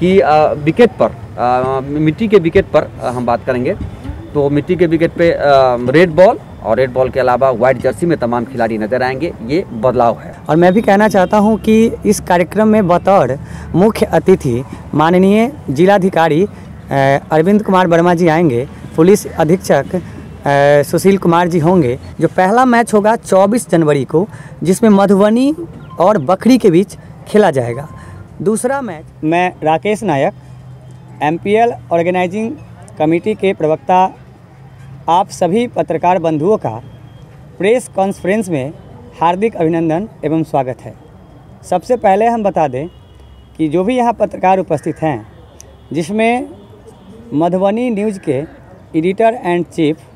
कि विकेट पर मिट्टी के विकेट पर हम बात करेंगे। तो मिट्टी के विकेट पे रेड बॉल और रेड बॉल के अलावा व्हाइट जर्सी में तमाम खिलाड़ी नज़र आएँगे। ये बदलाव है। और मैं भी कहना चाहता हूँ कि इस कार्यक्रम में बतौर मुख्य अतिथि माननीय जिलाधिकारी अरविंद कुमार वर्मा जी आएँगे। पुलिस अधीक्षक सुशील कुमार जी होंगे, जो पहला मैच होगा 24 जनवरी को, जिसमें मधुबनी और बखरी के बीच खेला जाएगा। दूसरा मैच मैं Rakesh Nayak MPL organising committee के प्रवक्ता, आप सभी पत्रकार बंधुओं का प्रेस कॉन्फ्रेंस में हार्दिक अभिनंदन एवं स्वागत है। सबसे पहले हम बता दें कि जो भी यहाँ पत्रकार उपस्थित हैं, जिसमें मधुबनी न्यूज़ के editor and chief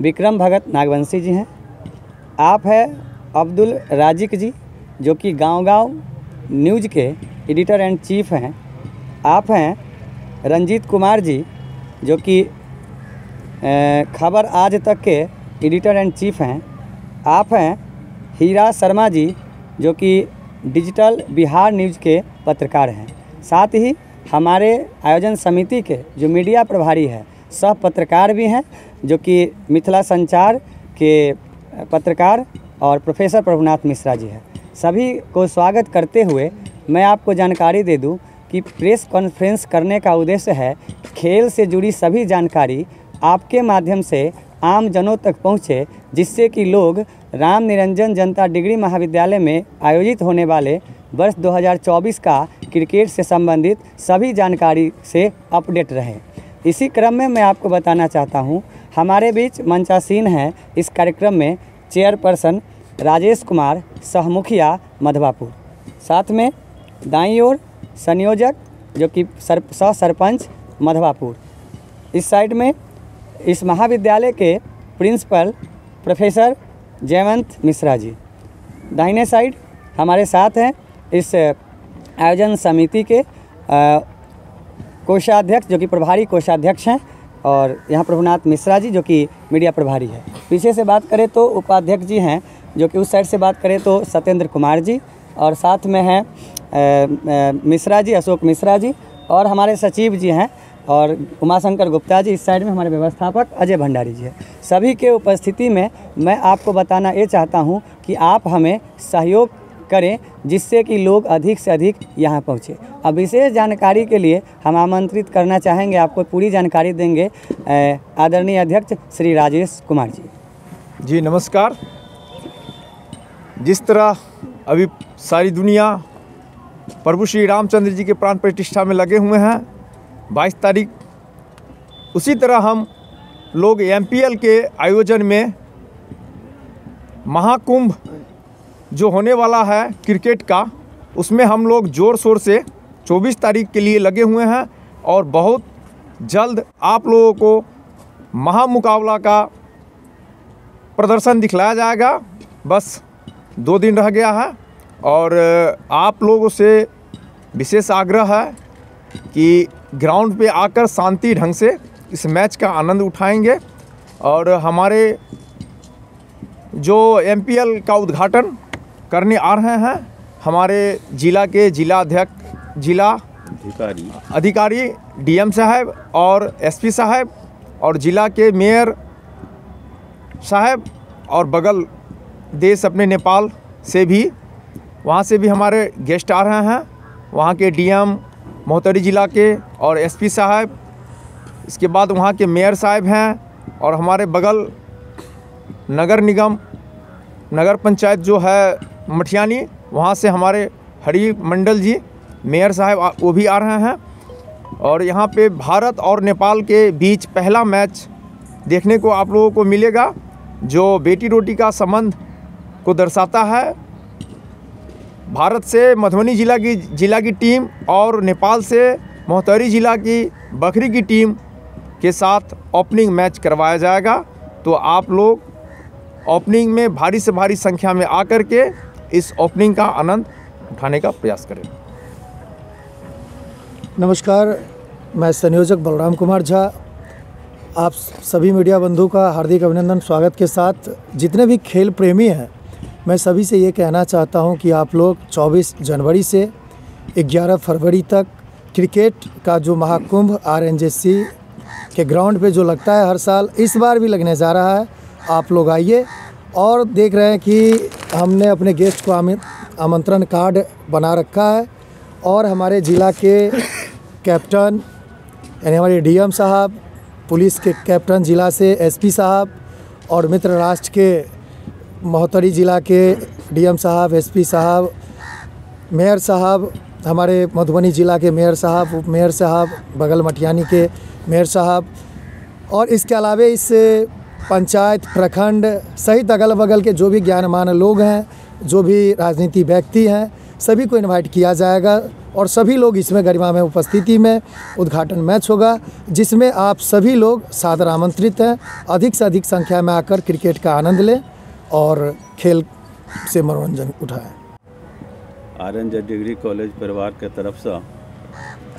Vikram Bhagat Nagvanshi ji हैं, आप हैं अब्दुल राजिक जी, जो कि गांव-गांव न्यूज़ के एडिटर एंड चीफ हैं। आप हैं रंजीत कुमार जी, जो कि खबर आज तक के एडिटर एंड चीफ हैं। आप हैं हीरा शर्मा जी, जो कि डिजिटल बिहार न्यूज़ के पत्रकार हैं। साथ ही हमारे आयोजन समिति के जो मीडिया प्रभारी है, सह पत्रकार भी हैं, जो कि मिथिला संचार के पत्रकार और प्रोफेसर प्रभुनाथ मिश्रा जी हैं। सभी को स्वागत करते हुए मैं आपको जानकारी दे दूँ कि प्रेस कॉन्फ्रेंस करने का उद्देश्य है खेल से जुड़ी सभी जानकारी आपके माध्यम से आम जनों तक पहुँचे, जिससे कि लोग राम निरंजन जनता डिग्री महाविद्यालय में आयोजित होने वाले वर्ष 2024 का क्रिकेट से संबंधित सभी जानकारी से अपडेट रहें। इसी क्रम में मैं आपको बताना चाहता हूँ, हमारे बीच मंचासीन हैं इस कार्यक्रम में चेयरपर्सन राजेश कुमार, सहमुखिया मधवापुर। साथ में दाईं ओर संयोजक, जो कि सर सह सरपंच मधवापुर। इस साइड में इस महाविद्यालय के प्रिंसिपल प्रोफेसर जयवंत मिश्रा जी। दाहिने साइड हमारे साथ हैं इस आयोजन समिति के कोषाध्यक्ष, जो कि प्रभारी कोषाध्यक्ष हैं, और यहाँ प्रभुनाथ मिश्रा जी, जो कि मीडिया प्रभारी है। पीछे से बात करें तो उपाध्यक्ष जी हैं, जो कि उस साइड से बात करें तो सत्येंद्र कुमार जी और साथ में हैं मिश्रा जी, अशोक मिश्रा जी और हमारे सचिव जी हैं और उमाशंकर गुप्ता जी इस साइड में हमारे व्यवस्थापक अजय भंडारी जी हैं। सभी के उपस्थिति में मैं आपको बताना ये चाहता हूँ कि आप हमें सहयोग करें जिससे कि लोग अधिक से अधिक यहाँ पहुँचे। अब विशेष जानकारी के लिए हम आमंत्रित करना चाहेंगे, आपको पूरी जानकारी देंगे आदरणीय अध्यक्ष श्री राजेश कुमार जी। जी, नमस्कार। जिस तरह अभी सारी दुनिया प्रभु श्री रामचंद्र जी के प्राण प्रतिष्ठा में लगे हुए हैं। 22 तारीख, उसी तरह हम लोग एमपीएल के आयोजन में महाकुंभ जो होने वाला है क्रिकेट का, उसमें हम लोग ज़ोर शोर से 24 तारीख के लिए लगे हुए हैं और बहुत जल्द आप लोगों को महामुकाबला का प्रदर्शन दिखलाया जाएगा। बस दो दिन रह गया है और आप लोगों से विशेष आग्रह है कि ग्राउंड पे आकर शांति ढंग से इस मैच का आनंद उठाएँगे और हमारे जो एमपीएल का उद्घाटन करने आ रहे हैं हमारे जिला के जिला अध्यक्ष जिला अधिकारी। अधिकारी डीएम साहब और एसपी साहब और जिला के मेयर साहब और बगल देश अपने नेपाल से भी, वहाँ से भी हमारे गेस्ट आ रहे हैं। वहाँ के डीएम मोहतरी जिला के और एसपी साहब, इसके बाद वहाँ के मेयर साहब हैं और हमारे बगल नगर निगम, नगर पंचायत जो है मठियानी, वहाँ से हमारे हरी मंडल जी, मेयर साहब वो भी आ रहे हैं। और यहाँ पे भारत और नेपाल के बीच पहला मैच देखने को आप लोगों को मिलेगा, जो बेटी रोटी का संबंध को दर्शाता है। भारत से मधुबनी जिला की जिला की टीम और नेपाल से मोहतरी जिला की बकरी की टीम के साथ ओपनिंग मैच करवाया जाएगा। तो आप लोग ओपनिंग में भारी से भारी संख्या में आकर के इस ओपनिंग का आनंद उठाने का प्रयास करें। नमस्कार, मैं संयोजक बलराम कुमार झा। आप सभी मीडिया बंधु का हार्दिक अभिनंदन, स्वागत के साथ। जितने भी खेल प्रेमी हैं मैं सभी से ये कहना चाहता हूँ कि आप लोग 24 जनवरी से 11 फरवरी तक क्रिकेट का जो महाकुंभ आर के ग्राउंड पे जो लगता है हर साल, इस बार भी लगने जा रहा है। आप लोग आइए और देख रहे हैं कि हमने अपने गेस्ट को आमंत्रण कार्ड बना रखा है और हमारे ज़िला के कैप्टन, यानी हमारे डीएम साहब, पुलिस के कैप्टन ज़िला से एसपी साहब और मित्र राष्ट्र के महोत्तरी ज़िला के डीएम साहब, एसपी साहब, मेयर साहब, हमारे मधुबनी ज़िला के मेयर साहब, उप मेयर साहब, बगल मटियानी के मेयर साहब और इसके अलावा इस पंचायत, प्रखंड सहित अगल बगल के जो भी ज्ञानमान लोग हैं, जो भी राजनीति व्यक्ति हैं, सभी को इनवाइट किया जाएगा और सभी लोग इसमें गरिमा में उपस्थिति में उद्घाटन मैच होगा, जिसमें आप सभी लोग सादर आमंत्रित हैं, अधिक से अधिक संख्या में आकर क्रिकेट का आनंद लें। और खेल से मनोरंजन उठाएँ। R N J degree college परिवार के तरफ़ से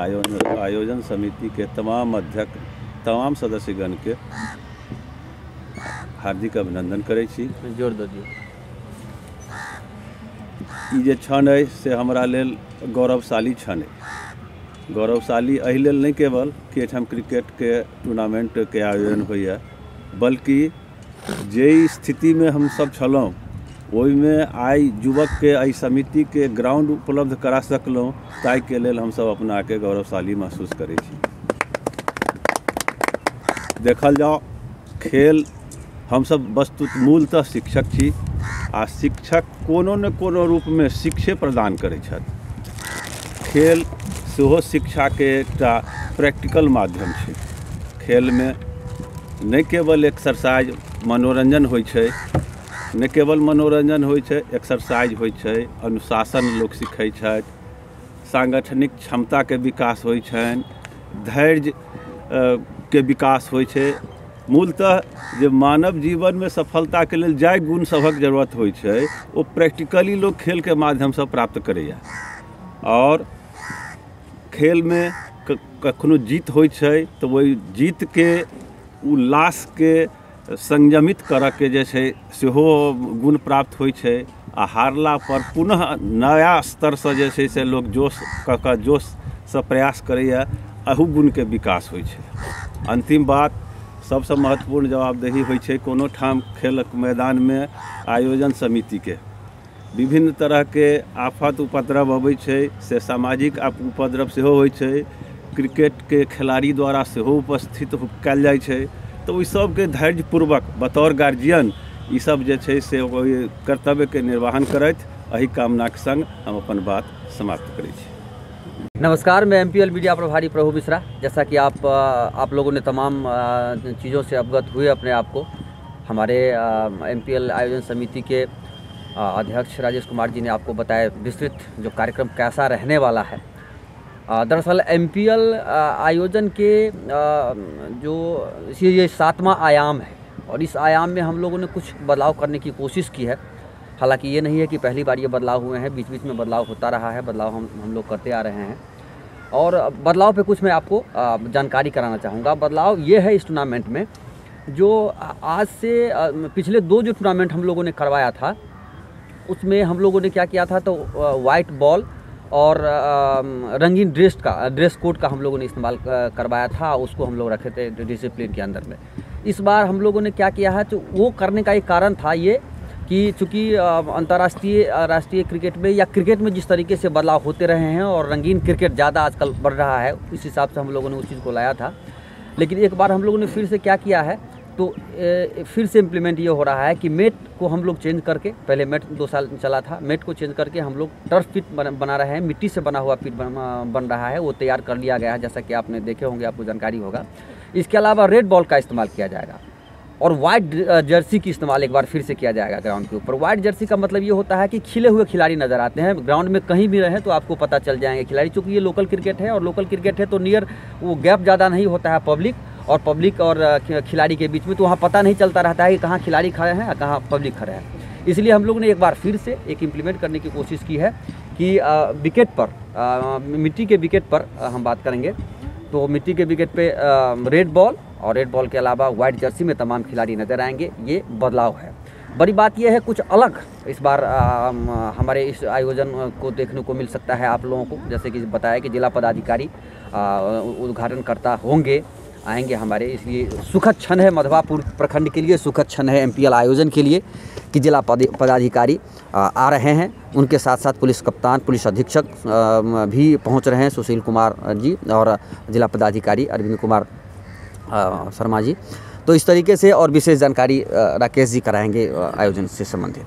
आयोजन आयोजन समिति के तमाम अध्यक्ष तमाम सदस्यगण के हार्दिक अभिनंदन करै छी। ज़ोर दो दियो ई जे क्षण अइ से हमरा लेल गौरवशाली क्षण अइ। गौरवशाली एहि लेल नहि केवल कि एहिठाम क्रिकेटके टूर्नामेंटके आयोजन होइए बल्कि जे स्थितिमे हमसभ छलहुँ ओहिमे आइ युवकके एहि समितिके ग्राउंड उपलब्ध करा सकलहुँ ताहिके लेल हमसभ अपनाके गौरवशाली महसूस करै देखल जाओ खेल हमसभ वस्तु मूलतः शिक्षक छी, आ शिक्षक कोनो ने कोनो रूपमे शिक्षे प्रदान छथि। खेल सेहो शिक्षाके एकटा प्रैक्टिकल माध्यम छै। खेलमे नहि केवल एक्सरसाइज छै। नहि केवल मनोरंजन होइ छै एक्सरसाइज अनुशासन लोक सिखै सांगठनिक क्षमताके विकास होइ छनि, धैर्य के विकास छै। मूलतः जे मानव जीवनमे सफलताके लेल जाहि गुण सभक ज़रूरत होइ छै, ओ प्रैक्टिकली लोक खेलके माध्यमसँ प्राप्त करैए। आओर खेलमे क- कखनो जीत होइ छै, तऽ ओहि जीतके, उल्लासके संयमित करऽके जे गुण प्राप्त आ हारला पर पुनः नया स्तरसँ जे छै से लोक जोश कऽ कऽ जोशसँ प्रयास करैए, अहू गुणके विकास होइ छै। अन्तिम बात, सबसँ महत्वपूर्ण जवाबदेही होइ छै कोनो ठाम खेलक मैदानमे आयोजन समितिके। विभिन्न तरहके आफत उपद्रव अबै से सामाजिक उपद्रव सेहो होइ छै, क्रिकेटके खिलाड़ी द्वारा सेहो उपस्थित हो- जाइ छै तऽ ओहि सबके धैर्यपूर्वक बतौर गार्जियन ईसब जे छै से ओहि कर्तव्यके निर्वहन करैत एहि कामनाक संग हम अपन बात समाप्त करै नमस्कार, मैं एमपीएल मीडिया प्रभारी प्रभु मिश्रा जैसा कि आप आप लोगों ने तमाम चीज़ों से अवगत हुए अपने आप को, हमारे एमपीएल आयोजन समिति के अध्यक्ष राजेश कुमार जी ने आपको बताया विस्तृत जो कार्यक्रम कैसा रहने वाला है। दरअसल MPL आयोजन के जो, ये सातवां आयाम है। और इस आयाम में हम लोगों ने कुछ बदलाव करने की कोशिश की है। हालाँकि ये नहीं है कि पहली बार ये बदलाव हुए हैं। बीच बीच में बदलाव होता रहा है। बदलाव हम हम लोग करते आ रहे हैं। और बदलाव पे कुछ मैं आपको जानकारी कराना चाहूँगा। बदलाव ये है इस टूर्नामेंट में, जो आज से पिछले दो जो टूर्नामेंट हम लोगों ने करवाया था, उसमें हम लोगों ने क्या किया था तो वाइट बॉल और रंगीन ड्रेस का, ड्रेस कोड का हम लोगों ने इस्तेमाल करवाया था, उसको हम लोग रखे थे डिसिप्लिन के अंदर में। इस बार हम लोगों ने क्या किया है तो वो करने का एक कारण था ये कि चूँकि अंतर्राष्ट्रीय राष्ट्रीय क्रिकेट में या क्रिकेट में जिस तरीके से बदलाव होते रहे हैं और रंगीन क्रिकेट ज़्यादा आजकल बढ़ रहा है, इस हिसाब से हम लोगों ने उस चीज़ को लाया था। लेकिन एक बार हम लोगों ने फिर से क्या किया है तो ए, फिर से इम्प्लीमेंट ये हो रहा है कि मेट को हम लोग चेंज करके पहले मेट दो साल चला था मेट को चेंज करके हम लोग टर्फ पिट बना, रहे हैं मिट्टी से बना हुआ पिट बन, बन रहा है वो तैयार कर लिया गया है जैसा कि आपने देखे होंगे आपको जानकारी होगा। इसके अलावा रेड बॉल का इस्तेमाल किया जाएगा और वाइट जर्सी की इस्तेमाल एक बार फिर से किया जाएगा ग्राउंड के ऊपर। वाइट जर्सी का मतलब ये होता है कि खिले हुए खिलाड़ी नज़र आते हैं। ग्राउंड में कहीं भी रहें तो आपको पता चल जाएँगे खिलाड़ी चूँकि ये लोकल क्रिकेट है और लोकल क्रिकेट है तो नियर वो गैप ज़्यादा नहीं होता है पब्लिक और पब्लिक और खिलाड़ी के बीच में तो वहाँ पता नहीं चलता रहता है कि कहाँ खिलाड़ी खड़े हैं और कहाँ पब्लिक खड़े हैं। इसलिए हम लोग ने एक बार फिर से एक इम्प्लीमेंट करने की कोशिश की है कि विकेट पर मिट्टी के विकेट पर हम बात करेंगे। तो मिट्टी के विकेट पे अ, रेड बॉल और रेड बॉल के अलावा वाइट जर्सी में तमाम खिलाड़ी नज़र आएँगे। ये बदलाव है। बड़ी बात यह है कुछ अलग इस बार आ, हमारे इस आयोजन को देखने को मिल सकता है आप लोगों को। जैसे कि बताया कि जिला पदाधिकारी आ, उद्घाटनकर्ता होंगे। आएँगे हमारे इसलिए सुखद क्षण है मधवापुर प्रखंड के लिए सुखद क्षण है एमपीएल आयोजन के लिए कि जिला पदाधिकारी आ, रहे हैं। उनके साथ साथ पुलिस कप्तान पुलिस अधीक्षक भी पहुँच रहे हैं सुशील कुमार जी और जिला पदाधिकारी अरविंद कुमार शर्मा जी। तो इस तरीके से और विशेष जानकारी राकेश जी कराएँगे आयोजन से संबंधित।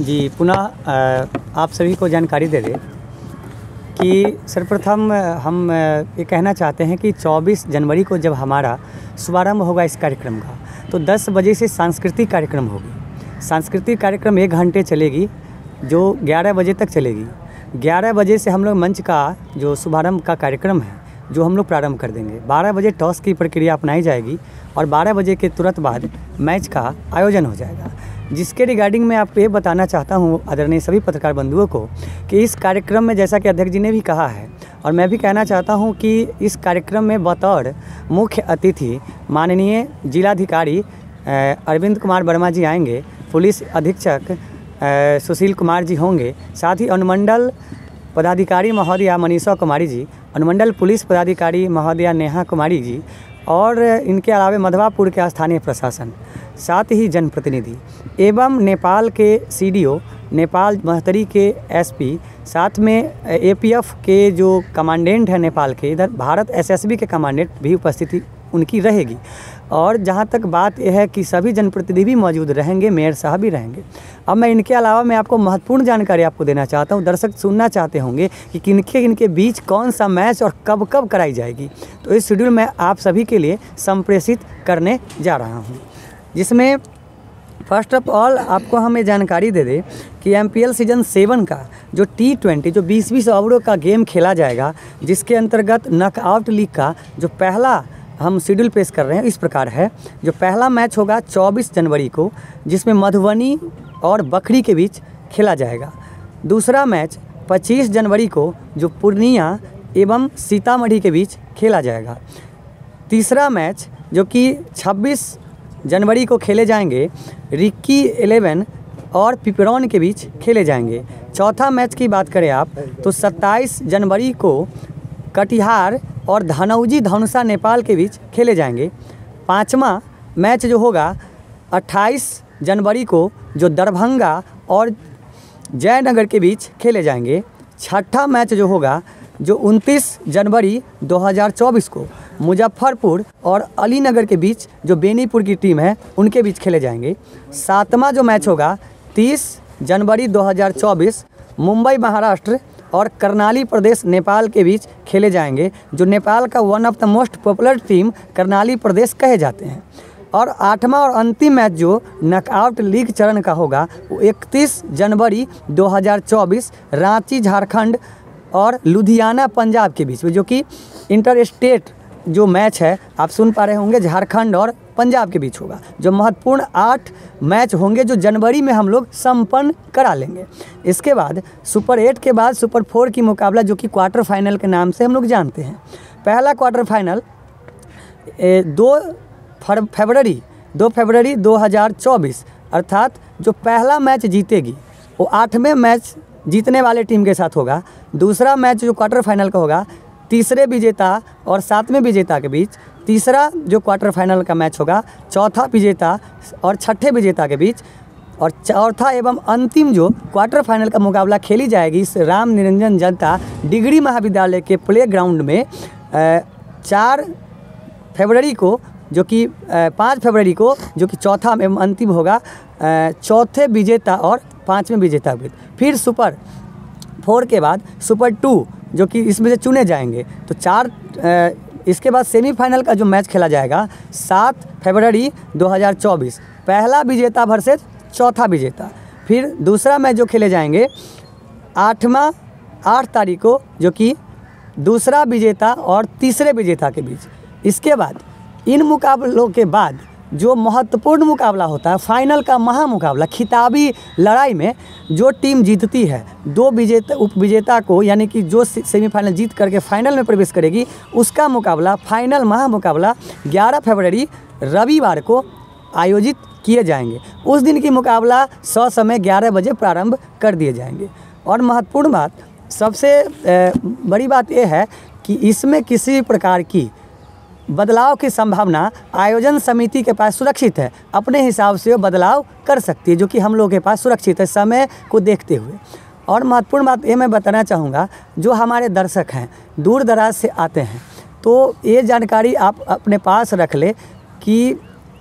जी पुनः आप सभी को जानकारी दे दें कि सर्वप्रथम, हम, ये कहना चाहते हैं कि 24 जनवरी को जब हमारा शुभारंभ होगा इस कार्यक्रम का तो 10 बजे से सांस्कृतिक कार्यक्रम होगी। सांस्कृतिक कार्यक्रम एक घंटे चलेगी, जो 11 बजे तक चलेगी। 11 बजे से हम लोग मंच का जो शुभारंभ का कार्यक्रम है, जो हम लोग प्रारंभ कर देंगे। 12 बजे टॉस की प्रक्रिया अपनाई जाएगी और 12 बजे के तुरंत बाद मैच का आयोजन हो जाएगा। जिसके रिगार्डिंग मैं आपको ये बताना चाहता हूँ आदरणीय सभी पत्रकार बंधुओं को कि इस कार्यक्रम में जैसा कि अध्यक्ष जी ने भी कहा है और मैं भी कहना चाहता हूँ कि इस कार्यक्रम में बतौर मुख्य अतिथि माननीय जिलाधिकारी अरविंद कुमार वर्मा जी आएँगे, पुलिस अधीक्षक सुशील कुमार जी होंगे, साथ ही अनुमंडल पदाधिकारी महोदया मनीषा कुमारी जी, अनुमंडल पुलिस पदाधिकारी महोदया नेहा कुमारी जी और इनके अलावा मधवापुर के स्थानीय प्रशासन, साथ ही जनप्रतिनिधि एवं नेपाल के सीडीओ, नेपाल महतरी के एसपी, साथ में एपीएफ के जो कमांडेंट हैं नेपाल के, इधर भारत एसएसबी के कमांडेंट भी उपस्थिति उनकी रहेगी। और जहाँ तक बात यह है कि सभी जनप्रतिनिधि भी मौजूद रहेंगे, मेयर साहब भी रहेंगे। अब मैं इनके अलावा मैं आपको महत्वपूर्ण जानकारी आपको देना चाहता हूँ। दर्शक सुनना चाहते होंगे कि किनके किनके बीच कौन सा मैच और कब कब कराई जाएगी। तो इस शेड्यूल मैं आप सभी के लिए संप्रेषित करने जा रहा हूँ। जिसमें फ़र्स्ट ऑफ़ ऑल आपको हम ये जानकारी दे दें कि MPL सीज़न सेवन का जो टी ट्वेंटी जो बीस बीस ओवरों का गेम खेला जाएगा, जिसके अंतर्गत नॉकआउट लीग का जो पहला हम शेड्यूल पेश कर रहे हैं। इस प्रकार है, जो पहला मैच होगा 24 जनवरी को, जिसमें मधुबनी और बकरी के बीच खेला जाएगा। दूसरा मैच 25 जनवरी को, जो पूर्णिया एवं सीतामढ़ी के बीच खेला जाएगा। तीसरा मैच, जो कि 26 जनवरी को खेले जाएँगे, रिक्की एलेवन और पिपरौन के बीच खेले जाएँगे। चौथा मैच की बात करें आप तो 27 जनवरी को कटिहार और धनौजी धनुषा नेपाल के बीच खेले जाएँगे। पाँचवा मैच जो होगा 28 जनवरी को जो दरभंगा और जयनगर के बीच खेले जाएँगे। छठा मैच जो होगा, जो 29 जनवरी 2024 को मुजफ्फरपुर और अलीनगर के बीच जो बेनीपुर की टीम है, उनके बीच खेले जाएँगे। सातवां जो मैच होगा 30 जनवरी 2024 मुंबई महाराष्ट्र और करनाली प्रदेश, नेपाल के बीच खेले जाएँगे, जो नेपाल का one of the most popular team Karnali प्रदेश कहे जाते हैं। और आठवां और अंतिम मैच जो नॉकआउट लीग चरण का होगा, वो 31 जनवरी 2024 रांची, झारखंड और लुधियाना, पंजाब के बीच में, जो कि इंटर स्टेट जो मैच है, आप सुन पा रहे होंगे, झारखंड और पंजाब के बीच होगा। जो महत्वपूर्ण आठ मैच होंगे, जो जनवरी में हम लोग संपन्न करा लेंगे। इसके बाद सुपर एट के बाद सुपर फोर की मुकाबला, जो कि क्वार्टर फाइनल के नाम से हम लोग जानते हैं। पहला क्वार्टर फाइनल दो फरवरी दो फरवरी 2024 अर्थात जो पहला मैच जीतेगी, वो आठवें मैच जीतने वाले टीम के साथ होगा। दूसरा मैच जो क्वार्टर फाइनल का होगा, तीसरे विजेता और सातवें विजेता के बीच तीसरा जो क्वार्टर फाइनल का मैच होगा, चौथा विजेता और छठे विजेता के बीच, और चौथा एवं अंतिम जो क्वार्टर फाइनल का मुकाबला खेली जाएगी इस राम निरंजन जनता डिग्री महाविद्यालय के प्ले ग्राउंड में चार फरवरी को, जो कि पाँच फरवरी को, जो कि चौथा एवं अंतिम होगा चौथे विजेता और पाँचवें विजेता के फिर सुपर फोर के बाद, सुपर टू, जो कि इसमें से चुने जाएँगे। तो चार इसके बाद सेमीफाइनल का जो मैच खेला जाएगा, सात फरवरी 2024 पहला विजेता वर्सेस चौथा विजेता। फिर दूसरा मैच जो खेले जाएँगे, आठवा, आठ तारीख को जो कि दूसरा विजेता और तीसरे विजेता के बीच। इसके बाद इन मुकाबलों के बाद जो महत्वपूर्ण मुकाबला होता है फाइनल का महा मुकाबला खिताबी लड़ाई में जो टीम जीतती है, दो विजेता, उप विजेता को, यानी कि जो सेमीफाइनल जीत करके फाइनल में प्रवेश करेगी, उसका मुकाबला फाइनल महा मुकाबला 11 फरवरी रविवार को आयोजित किए जाएँगे। उस दिन की मुकाबला सौ समय ग्यारह बजे प्रारंभ कर दिए जाएँगे। और महत्वपूर्ण बात, सबसे बड़ी बात यह है कि इसमें किसी प्रकार की बदलाव की संभावना आयोजन समिति के पास सुरक्षित है। अपने हिसाब से वो बदलाव कर सकती है, जो कि हम लोगों के पास सुरक्षित है समय को देखते हुए। और महत्वपूर्ण बात ये मैं बताना चाहूँगा, जो हमारे दर्शक हैं, दूर दराज से आते हैं तो ये जानकारी आप अपने पास रख ले कि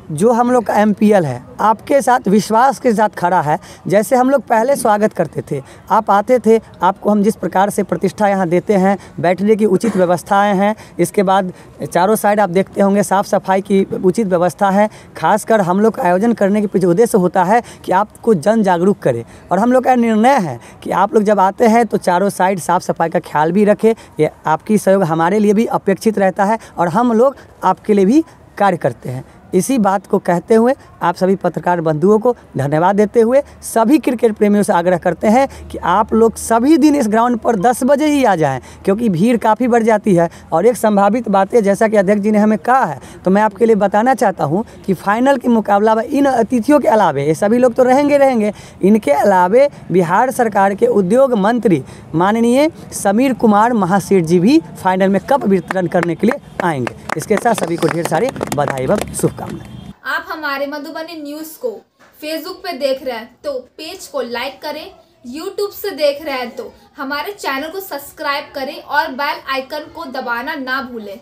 जो हम लोग का एम है, आपके साथ, विश्वास के साथ खड़ा है, जैसे हम लोग पहले स्वागत करते थे। आप आते थे, आपको हम जिस प्रकार से प्रतिष्ठा यहाँ देते हैं, बैठने की उचित व्यवस्थाएँ हैं, इसके बाद चारों साइड आप देखते होंगे साफ़ सफ़ाई की उचित व्यवस्था है, खासकर हम लोग आयोजन करने के पीछे उद्देश्य होता है कि आपको जन जागरूक करे। और हम लोग का निर्णय है कि आप लोग जब आते हैं तो चारों साइड साफ़ सफ़ाई का ख्याल भी रखें, ये आपकी सहयोग हमारे लिए भी अपेक्षित रहता है, और हम लोग आपके लिए भी कार्य करते हैं। इसी बात को कहते हुए आप सभी पत्रकार बंधुओं को धन्यवाद देते हुए सभी क्रिकेट प्रेमियों से आग्रह करते हैं कि आप लोग सभी दिन इस ग्राउंड पर 10 बजे ही आ जाएँ, क्योंकि भीड़ काफ़ी बढ़ जाती है। और एक संभावित बात है, जैसा कि अध्यक्ष जी ने हमें कहा है तो मैं आपके लिए बताना चाहता हूँ कि फाइनल के मुकाबला में इन अतिथियों के अलावे, ये सभी लोग तो रहेंगे रहेंगे, इनके अलावे बिहार सरकार के उद्योग मंत्री माननीय समीर कुमार महासेठ जी भी फाइनल में कप वितरण करने के लिए आएँगे। इसके साथ सभी को ढेर सारी बधाई व शुभकामनाएँ। आप हमारे मधुबनी न्यूज़ को फेसबुक पे देख रहे हैं तो पेज को लाइक करें यूट्यूब से देख रहे हैं तो हमारे चैनल को सब्सक्राइब करें और बेल आइकन को दबाना ना भूलें।